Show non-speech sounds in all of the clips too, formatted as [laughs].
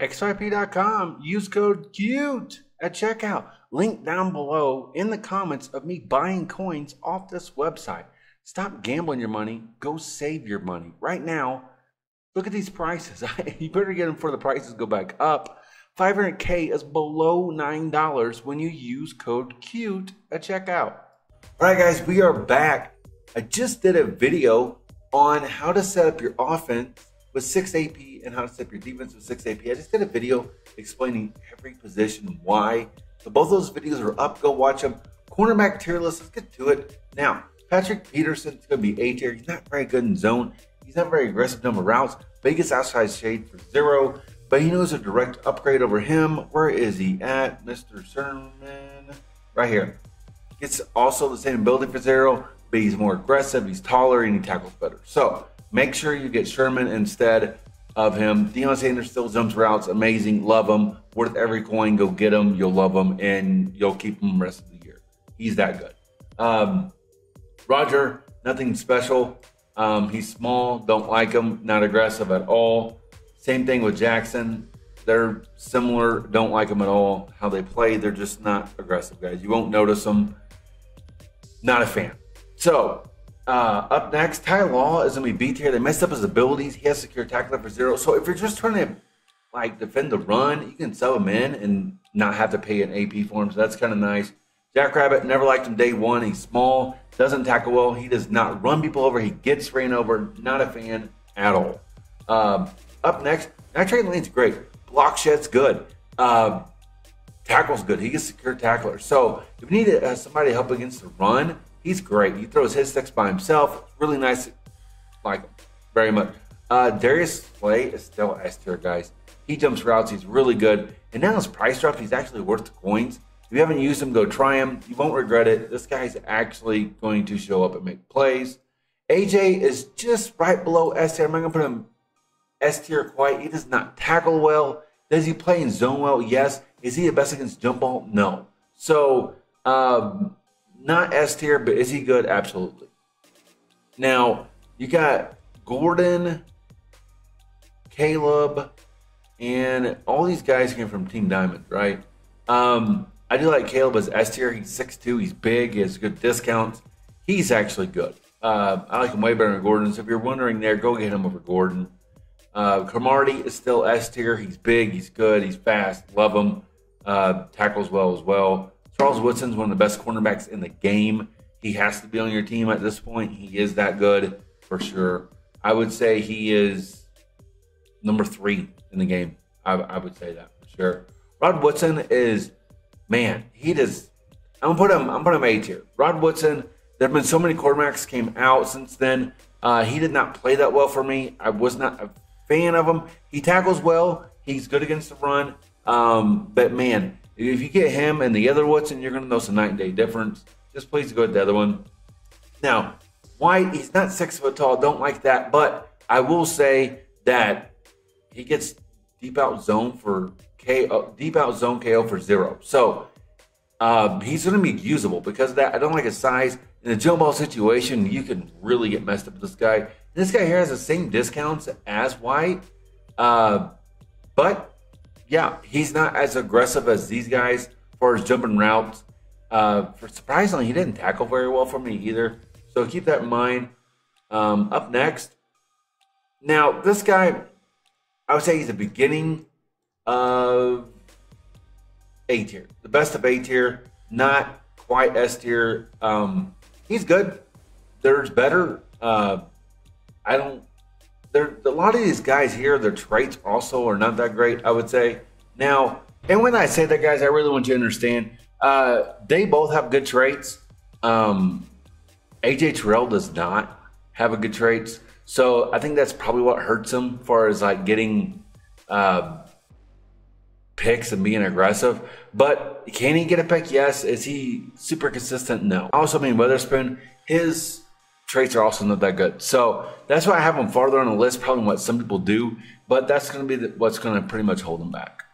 X5P.com. Use code CUTE at checkout. Link down below in the comments of me buying coins off this website. Stop gambling your money. Go save your money. Right now, look at these prices. [laughs] you better get them before the prices go back up. 500K is below $9 when you use code CUTE at checkout. All right, guys, we are back. I just did a video on how to set up your offense with 6 AP and how to set up your defense with 6 AP. I just did a video explaining every position, why. So both those videos are up. Go watch them. Cornerback tier list, let's get to it. Now, Patrick Peterson's going to be A tier. He's not very good in zone. He's not very aggressive number routes. Biggest outside shade for zero. But he knows a direct upgrade over him. Where is he at, Mr. Sherman? Right here. Gets also the same ability for zero, but he's more aggressive. He's taller and he tackles better. So make sure you get Sherman instead of him. Deion Sanders still jumps routes. Amazing. Love him. Worth every coin. Go get him. You'll love him and you'll keep him the rest of the year. He's that good. Um, Roger, nothing special. Um, he's small. Don't like him. Not aggressive at all. Same thing with Jackson. They're similar. Don't like them at all. How they play, they're just not aggressive guys. You won't notice them. Not a fan. So uh, up next, Ty Law is gonna be beat here. They messed up his abilities. He has secure tackler for zero. So if you're just trying to like defend the run, you can sub him in and not have to pay an AP for him. So that's kind of nice. Jackrabbit never liked him day one. He's small, doesn't tackle well. He does not run people over. He gets ran over. Not a fan at all. Um, up next, Trey Lane's great. Block shed's good. Um, tackle's good. He gets secure tackler. So if you need uh, somebody to help against the run, he's great. He throws his sticks by himself. Really nice. Like him very much. Uh, Darius Slay is still S tier, guys. He jumps routes. He's really good. And now his price dropped. He's actually worth the coins. If you haven't used him, go try him. You won't regret it. This guy's actually going to show up and make plays. AJ is just right below S tier. I'm not going to put him S tier quite. He does not tackle well. Does he play in zone well? Yes. Is he the best against jump ball? No. So, um, not S tier, but is he good? Absolutely. Now, you got Gordon, Caleb, and all these guys came from Team Diamond, right? Um, I do like Caleb as S tier. He's 6'2, he's big, he has good discounts. He's actually good. Uh, I like him way better than Gordon. So if you're wondering there, go get him over Gordon. Uh, Cromartie is still S tier. He's big, he's good, he's fast. Love him. Uh, tackles well as well. Charles Woodson's one of the best cornerbacks in the game. He has to be on your team at this point. He is that good for sure. I would say he is number three in the game. I, I would say that for sure. Rod Woodson is, man, he does. I'm gonna put him. I'm putting him A tier. Rod Woodson. There have been so many quarterbacks came out since then. Uh, he did not play that well for me. I was not a fan of him. He tackles well. He's good against the run. Um, but man, if you get him and the other Woodson, you're going to notice a night and day difference. Just please go with the other one. Now, White, he's not six foot tall. Don't like that. But I will say that he gets deep out zone for KO, deep out zone KO for zero. So um, he's going to be usable because of that. I don't like his size. In a jump ball situation, you can really get messed up with this guy. This guy here has the same discounts as White, uh, but yeah, he's not as aggressive as these guys for his jumping routes. Uh, for surprisingly, he didn't tackle very well for me either. So keep that in mind. Um, up next, now this guy, I would say he's the beginning of A tier, the best of A tier, not quite S tier. Um, he's good. There's better. Uh, I don't. There, a lot of these guys here, their traits also are not that great. I would say. Now, and when I say that, guys, I really want you to understand. Uh, they both have good traits. Um, AJ Terrell does not have a good traits, so I think that's probably what hurts him, as far as like getting uh, picks and being aggressive. But can he get a pick? Yes. Is he super consistent? No. Also, I mean Witherspoon, his traits are also not that good. So that's why I have him farther on the list, probably what some people do. But that's going to be the, what's going to pretty much hold him back.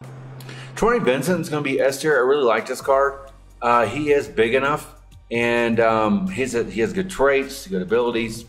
Troy Vincent's going to be S tier. I really like this card. Uh, he is big enough, and um, he's a, he has good traits, good abilities.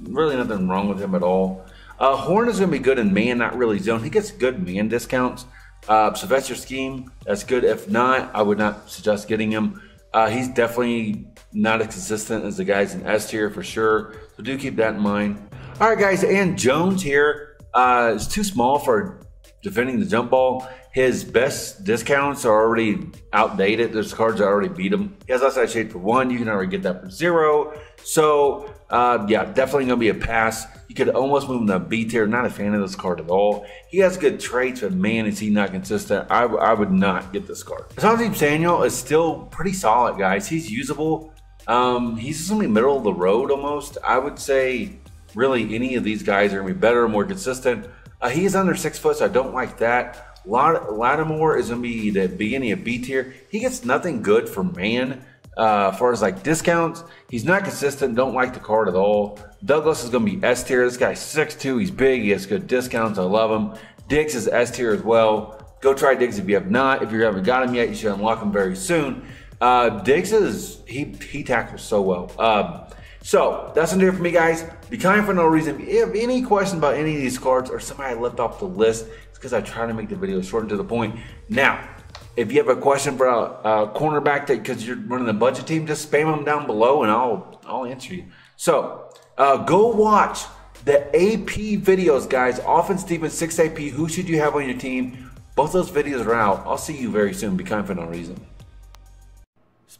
Really nothing wrong with him at all. Uh, Horn is going to be good in man, not really zone. He gets good man discounts. Uh, Sylvester Scheme, that's good. If not, I would not suggest getting him. Uh, he's definitely not as consistent as the guys in S tier for sure. So do keep that in mind. All right, guys, and Jones here uh, is too small for defending the jump ball. His best discounts are already outdated. Those cards that already beat him. He has outside shade for one. You can already get that for zero. So, uh, yeah, definitely going to be a pass. You could almost move him to B tier. Not a fan of this card at all. He has good traits, but man, is he not consistent. I, I would not get this card. Asante Samuel is still pretty solid, guys. He's usable. Um, he's something middle of the road almost. I would say really any of these guys are going to be better, or more consistent. Uh, he is under six foot, so I don't like that. Lattimore is going to be the beginning of B tier. He gets nothing good for man uh, as far as like discounts. He's not consistent. Don't like the card at all. Douglas is going to be S tier. This guy's 6'2". He's big. He has good discounts. I love him. Diggs is S tier as well. Go try Diggs if you have not. If you haven't got him yet, you should unlock him very soon. Uh, is he he tackles so well. Um, so that's gonna it for me, guys. Be kind for no reason. If you have any questions about any of these cards or somebody I left off the list, it's because I try to make the video short and to the point. Now, if you have a question for a, a cornerback that because you're running the budget team, just spam them down below and I'll I'll answer you. So uh, go watch the AP videos, guys. Often defense, six AP. Who should you have on your team? Both those videos are out. I'll see you very soon. Be kind for no reason.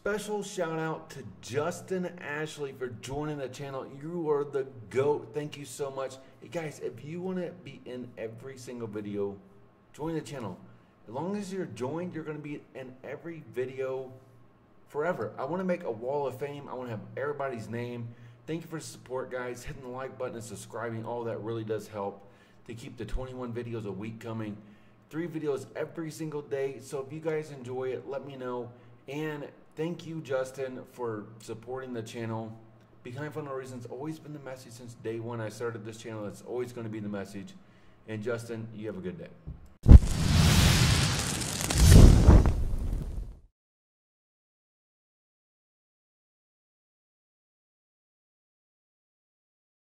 Special shout out to Justin Ashley for joining the channel. You are the GOAT. Thank you so much. Hey guys, if you want to be in every single video, join the channel. As long as you're joined, you're going to be in every video forever. I want to make a wall of fame. I want to have everybody's name. Thank you for the support, guys. Hitting the like button and subscribing, all that really does help to keep the 21 videos a week coming. Three videos every single day. So if you guys enjoy it, let me know. And Thank you, Justin, for supporting the channel. Be Kind for No Reason's always been the message since day one I started this channel. It's always going to be the message. And Justin, you have a good day.